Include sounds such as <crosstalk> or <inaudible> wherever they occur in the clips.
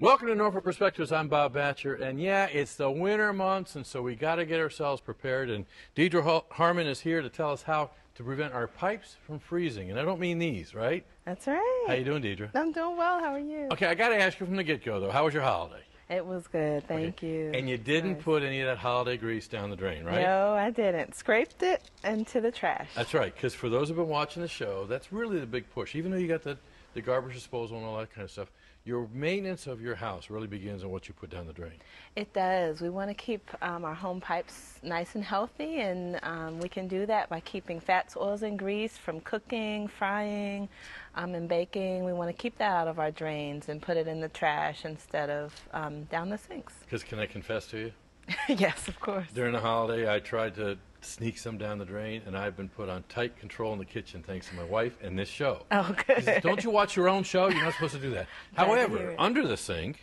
Welcome to Norfolk Perspectives. I'm Bob Batcher, and yeah, it's the winter months, and so we got to get ourselves prepared. And Deidre Harmon is here to tell us how to prevent our pipes from freezing. And I don't mean these, right? That's right. How you doing, Deidre? I'm doing well. How are you? Okay, I got to ask you from the get-go, though. How was your holiday? It was good. Thank okay. you. And you didn't nice. put any of that holiday grease down the drain, right? No, I didn't. Scraped it into the trash. That's right. Because for those who've been watching the show, that's really the big push. Even though you got the the garbage disposal and all that kind of stuff, your maintenance of your house really begins on what you put down the drain. It does. We want to keep um, our home pipes nice and healthy, and um, we can do that by keeping fats, oils, and grease from cooking, frying, um, and baking. We want to keep that out of our drains and put it in the trash instead of um, down the sinks. Because can I confess to you? <laughs> yes, of course. During the holiday, I tried to sneak some down the drain, and I've been put on tight control in the kitchen thanks to my wife and this show. Oh, good. Says, Don't you watch your own show? You're not supposed to do that. <laughs> However, under the sink,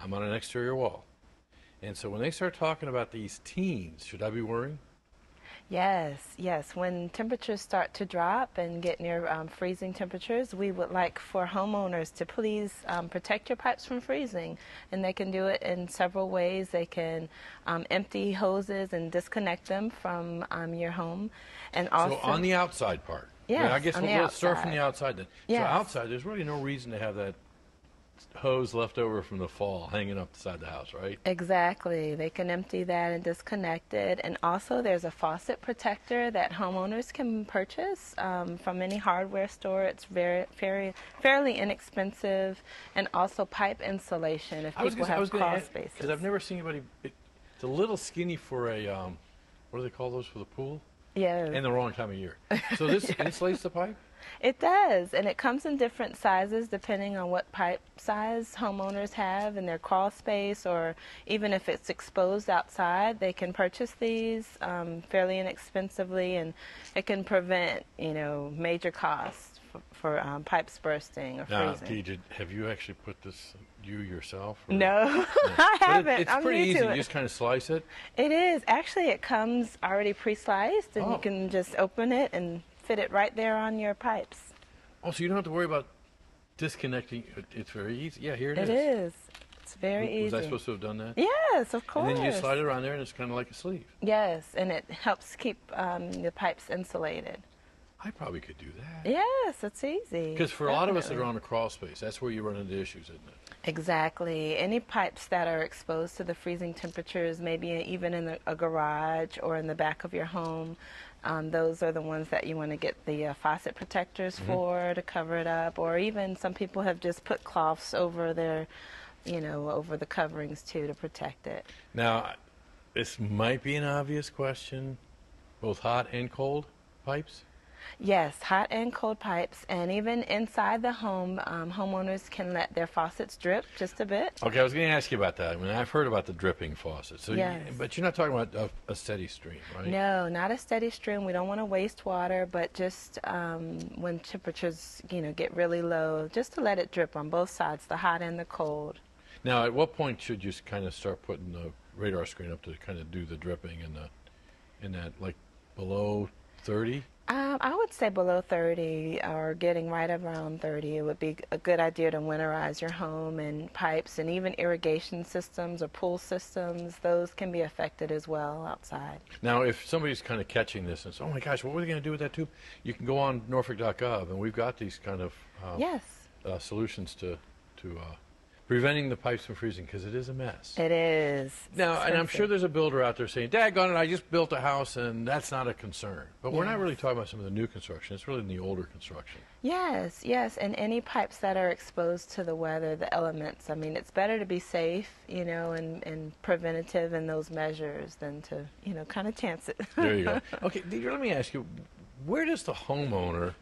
I'm on an exterior wall. And so when they start talking about these teens, should I be worrying? Yes, yes. When temperatures start to drop and get near um, freezing temperatures, we would like for homeowners to please um, protect your pipes from freezing. And they can do it in several ways. They can um, empty hoses and disconnect them from um, your home. And also, so on the outside part. Yes, I guess we'll, start from the outside then. Yes. So outside, there's really no reason to have that hose left over from the fall hanging up the side of the house, right? Exactly. They can empty that and disconnect it. And also, there's a faucet protector that homeowners can purchase um, from any hardware store. It's very, very, fairly inexpensive, and also pipe insulation if I people gonna, have crawl spaces. Because I've never seen anybody. It, it's a little skinny for a um, what do they call those for the pool? yeah, And the wrong time of year. <laughs> So this insulates the pipe. It does, and it comes in different sizes depending on what pipe size homeowners have in their crawl space, or even if it's exposed outside, they can purchase these um, fairly inexpensively, and it can prevent, you know, major costs for, for um, pipes bursting or Now, freezing. Have you actually put this you yourself? or- No, <laughs> <laughs> I haven't. it's I'm pretty easy. You just kind of slice it. It is actually. It comes already pre-sliced, and Oh. you can just open it and fit it right there on your pipes. Oh, so you don't have to worry about disconnecting. It's very easy. Yeah, here it is. It is. It's very Was easy. Was I supposed to have done that? Yes, of course. And then you slide it around there, and it's kind of like a sleeve. Yes, and it helps keep um, the pipes insulated. I probably could do that. Yes, it's easy. Because for a lot of us that are on a crawl space, that's where you run into issues, isn't it? Exactly. Any pipes that are exposed to the freezing temperatures, maybe even in the, a garage or in the back of your home, um, those are the ones that you want to get the uh, faucet protectors Mm-hmm. for to cover it up. Or even some people have just put cloths over their, you know, over the coverings too to protect it. Now, this might be an obvious question. Both hot and cold pipes? Yes, hot and cold pipes, and even inside the home, um, homeowners can let their faucets drip just a bit. Okay, I was going to ask you about that. I mean, I've heard about the dripping faucet. So, you- Yes. but you're not talking about a, a steady stream, right? No, not a steady stream. We don't want to waste water, but just um, when temperatures, you know, get really low, just to let it drip on both sides, the hot and the cold. Now, at what point should you kind of start putting the radar screen up to kind of do the dripping in the, in that like below 30? Um, I would say below 30 or getting right around 30. It would be a good idea to winterize your home and pipes and even irrigation systems or pool systems. Those can be affected as well outside. Now, if somebody's kind of catching this and says, "Oh my gosh, what were they going to do with that tube?" You can go on Norfolk.gov, and we've got these kind of uh, Yes, uh, solutions to to uh, preventing the pipes from freezing because it is a mess. it is. It's Now, and I'm sure there's a builder out there saying, "Daggone it, I just built a house, and that's not a concern." But we're not really talking about some of the new construction. It's really in the older construction. Yes, yes, and any pipes that are exposed to the weather, the elements. I mean, it's better to be safe, you know, and, and preventative in those measures than to, you know, kind of chance it. There you go. <laughs> okay, Deidre, let me ask you, where does the homeowner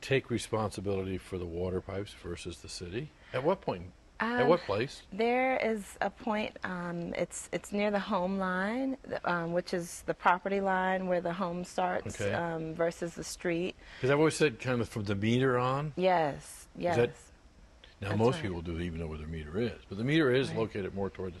take responsibility for the water pipes versus the city? At what point? At Um, what place? There is a point. Um, it's it's near the home line, um, which is the property line where the home starts Okay. um, versus the street. Because I've always said kind of from the meter on. Yes, yes. that- Now, That's most right. people do even know where their meter is, but the meter is Right. located more toward the,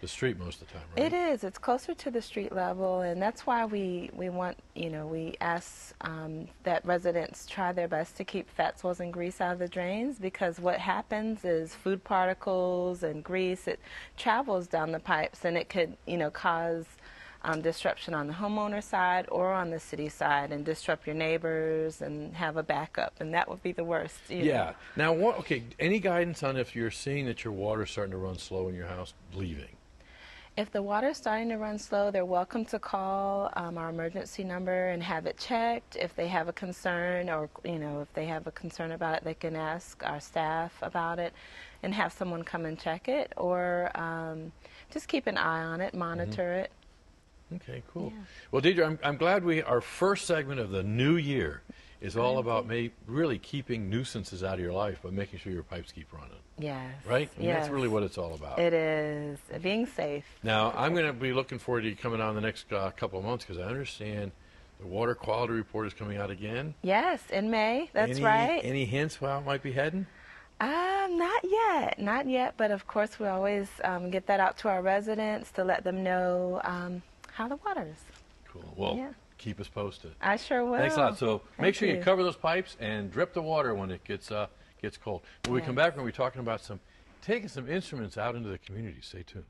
the street most of the time, right? It is. It's closer to the street level, and that's why we, we want, you know, we ask um, that residents try their best to keep fat soils and grease out of the drains because what happens is food particles and grease, it travels down the pipes and it could, you know, cause um, disruption on the homeowner side or on the city side and disrupt your neighbors and have a backup, and that would be the worst. you know. Yeah. Now, what? Okay. Any guidance on if you're seeing that your water's starting to run slow in your house, leaving? If the water's starting to run slow, they're welcome to call um, our emergency number and have it checked. If they have a concern, or you know, if they have a concern about it, they can ask our staff about it and have someone come and check it, or um, just keep an eye on it, monitor it. Okay, cool. Yeah. Well, Deidre, I'm, I'm glad we our first segment of the new year is all about may, really keeping nuisances out of your life, but making sure your pipes keep running. Yes. Right? I mean, yes. That's really what it's all about. It is being safe. Now, I'm going to be looking forward to you coming on the next uh, couple of months because I understand the water quality report is coming out again. Yes, in May. That's any, right. Any hints how it might be heading? Um, not yet, not yet. But of course, we always um, get that out to our residents to let them know um, how the water is. Cool. Well, Yeah. Keep us posted. I sure will. Thanks a lot. So make sure you. you. cover those pipes and drip the water when it gets uh, gets cold. When we come back, we're going to be talking about some taking some instruments out into the community. Stay tuned.